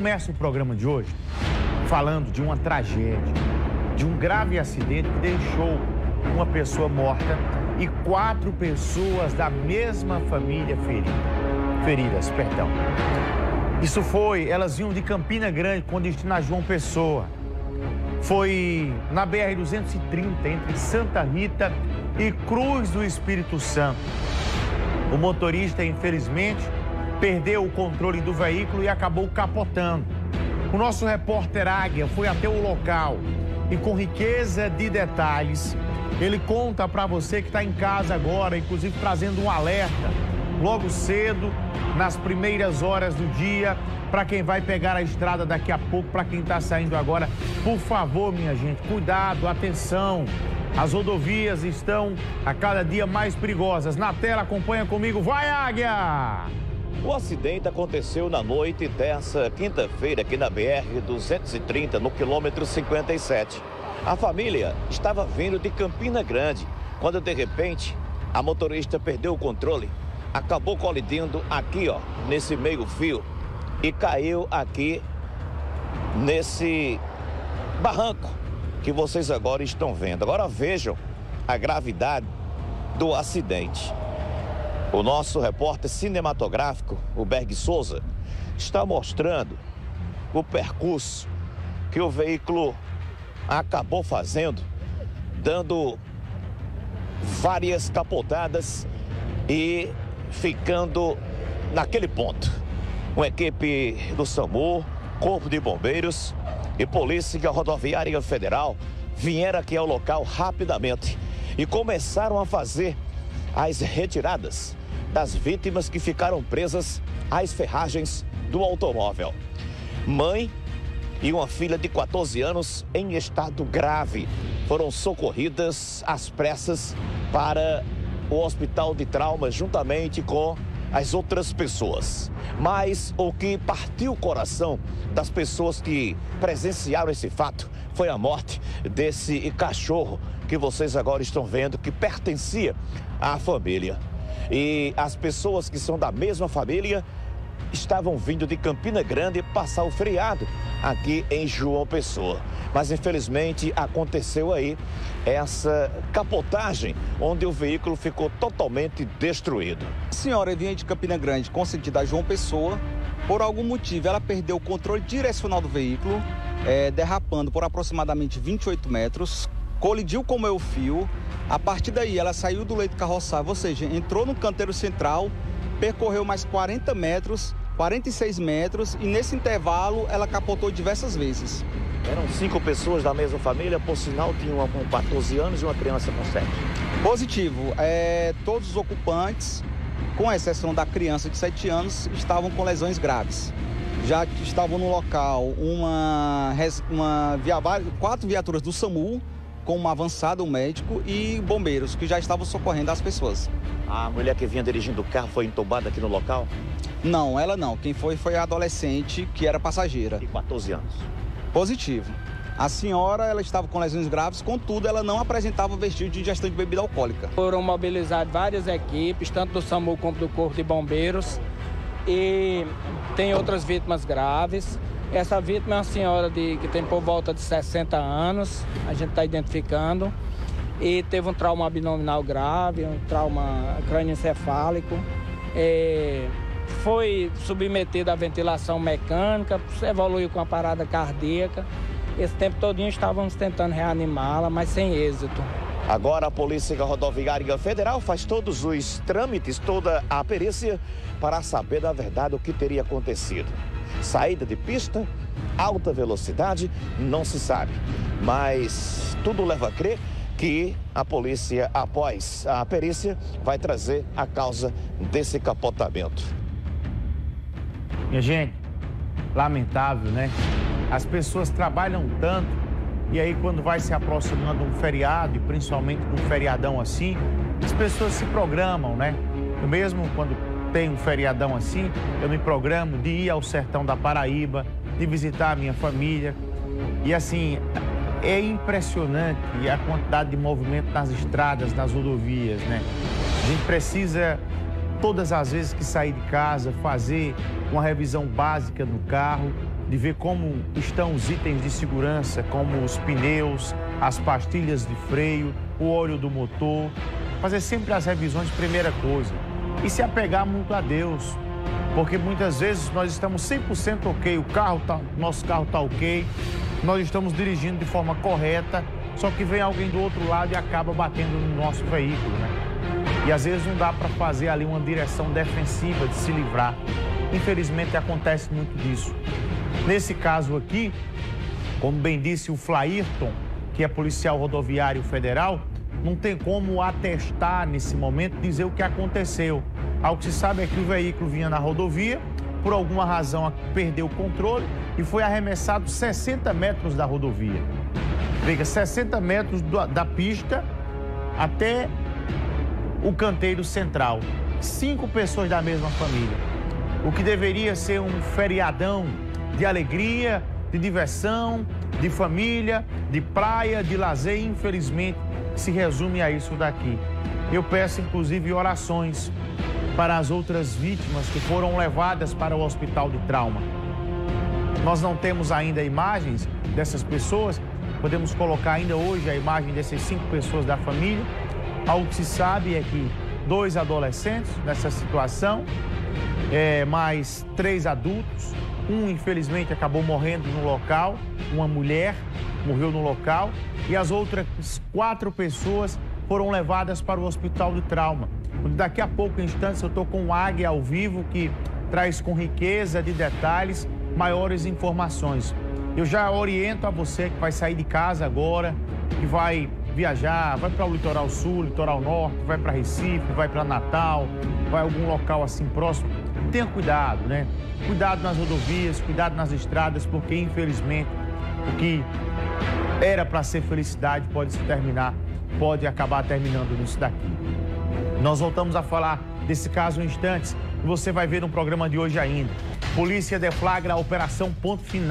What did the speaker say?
começa o programa de hoje falando de uma tragédia, de um grave acidente que deixou uma pessoa morta e quatro pessoas da mesma família feridas. Perdão. Isso foi, elas vinham de Campina Grande com destino a João Pessoa. Foi na BR-230, entre Santa Rita e Cruz do Espírito Santo. O motorista, infelizmente, perdeu o controle do veículo e acabou capotando. O nosso repórter Águia foi até o local e, com riqueza de detalhes, ele conta para você que está em casa agora, inclusive trazendo um alerta logo cedo, nas primeiras horas do dia, para quem vai pegar a estrada daqui a pouco, para quem está saindo agora. Por favor, minha gente, cuidado, atenção. As rodovias estão a cada dia mais perigosas. Na tela, acompanha comigo. Vai, Águia! O acidente aconteceu na noite dessa quinta-feira aqui na BR-230, no quilômetro 57. A família estava vindo de Campina Grande, quando de repente a motorista perdeu o controle, acabou colidindo aqui, ó, nesse meio fio e caiu aqui nesse barranco que vocês agora estão vendo. Agora vejam a gravidade do acidente. O nosso repórter cinematográfico, o Berg Souza, está mostrando o percurso que o veículo acabou fazendo, dando várias capotadas e ficando naquele ponto. Uma equipe do SAMU, Corpo de Bombeiros e Polícia Rodoviária Federal vieram aqui ao local rapidamente e começaram a fazer as retiradas das vítimas que ficaram presas às ferragens do automóvel. Mãe e uma filha de 14 anos em estado grave foram socorridas às pressas para o hospital de trauma juntamente com as outras pessoas. Mas o que partiu o coração das pessoas que presenciaram esse fato foi a morte desse cachorro que vocês agora estão vendo que pertencia à família. E as pessoas que são da mesma família estavam vindo de Campina Grande passar o feriado aqui em João Pessoa. Mas infelizmente aconteceu aí essa capotagem, onde o veículo ficou totalmente destruído. A senhora vinha de Campina Grande com sentido a João Pessoa. Por algum motivo, ela perdeu o controle direcional do veículo, é, derrapando por aproximadamente 28 metros, colidiu com o meu fio. A partir daí, ela saiu do leito carroçável, ou seja, entrou no canteiro central, percorreu mais 40 metros 46 metros e nesse intervalo ela capotou diversas vezes. Eram cinco pessoas da mesma família, por sinal tinha uma com 14 anos e uma criança com 7. Positivo. É, todos os ocupantes, com exceção da criança de 7 anos, estavam com lesões graves. Já estavam no local uma, uma quatro viaturas do SAMU, com um avançado médico e bombeiros que já estavam socorrendo as pessoas. A mulher que vinha dirigindo o carro foi entubada aqui no local? Não, ela não. Quem foi foi a adolescente que era passageira. De 14 anos. Positivo. A senhora, ela estava com lesões graves, contudo, ela não apresentava vestígio de ingestão de bebida alcoólica. Foram mobilizadas várias equipes, tanto do SAMU como do Corpo de Bombeiros, e tem outras vítimas graves. Essa vítima é uma senhora de, que tem por volta de 60 anos, a gente está identificando, e teve um trauma abdominal grave, um trauma crânioencefálico. É, foi submetido à ventilação mecânica, evoluiu com a parada cardíaca. Esse tempo todinho estávamos tentando reanimá-la, mas sem êxito. Agora a Polícia Rodoviária Federal faz todos os trâmites, toda a perícia para saber da verdade o que teria acontecido. Saída de pista, alta velocidade, não se sabe. Mas tudo leva a crer que a polícia, após a perícia, vai trazer a causa desse capotamento. Minha gente, lamentável, né? As pessoas trabalham tanto e aí quando vai se aproximando um feriado, e principalmente um feriadão assim, as pessoas se programam, né? Mesmo quando tem um feriadão assim, eu me programo de ir ao sertão da Paraíba, de visitar a minha família. E assim, é impressionante a quantidade de movimento nas estradas, nas rodovias, né? A gente precisa todas as vezes que sair de casa, fazer uma revisão básica no carro de ver como estão os itens de segurança, como os pneus, as pastilhas de freio, o óleo do motor. Fazer sempre as revisões, primeira coisa. E se apegar muito a Deus. Porque muitas vezes nós estamos 100% ok, o carro tá, nosso carro está ok, nós estamos dirigindo de forma correta, só que vem alguém do outro lado e acaba batendo no nosso veículo, né? E às vezes não dá para fazer ali uma direção defensiva de se livrar. Infelizmente acontece muito disso. Nesse caso aqui, como bem disse o Flairton, que é policial rodoviário federal, não tem como atestar nesse momento, dizer o que aconteceu. Algo que se sabe é que o veículo vinha na rodovia, por alguma razão perdeu o controle e foi arremessado 60 metros da rodovia. Veja, 60 metros da pista até o canteiro central. Cinco pessoas da mesma família. O que deveria ser um feriadão de alegria, de diversão, de família, de praia, de lazer, infelizmente se resume a isso daqui. Eu peço inclusive orações para as outras vítimas que foram levadas para o hospital de trauma. Nós não temos ainda imagens dessas pessoas, podemos colocar ainda hoje a imagem dessas cinco pessoas da família. Algo que se sabe é que dois adolescentes nessa situação, é, mais três adultos, um, infelizmente, acabou morrendo no local, uma mulher morreu no local, e as outras quatro pessoas foram levadas para o hospital de trauma. Daqui a pouco, instantes, eu estou com o Águia ao vivo, que traz com riqueza de detalhes maiores informações. Eu já oriento a você que vai sair de casa agora, que vai viajar, vai para o litoral sul, litoral norte, vai para Recife, vai para Natal, vai algum local assim próximo. Tenha cuidado, né? Cuidado nas rodovias, cuidado nas estradas, porque infelizmente o que era para ser felicidade pode se terminar, pode acabar terminando nisso daqui. Nós voltamos a falar desse caso em instantes você vai ver no programa de hoje ainda. Polícia deflagra a Operação Ponto Final.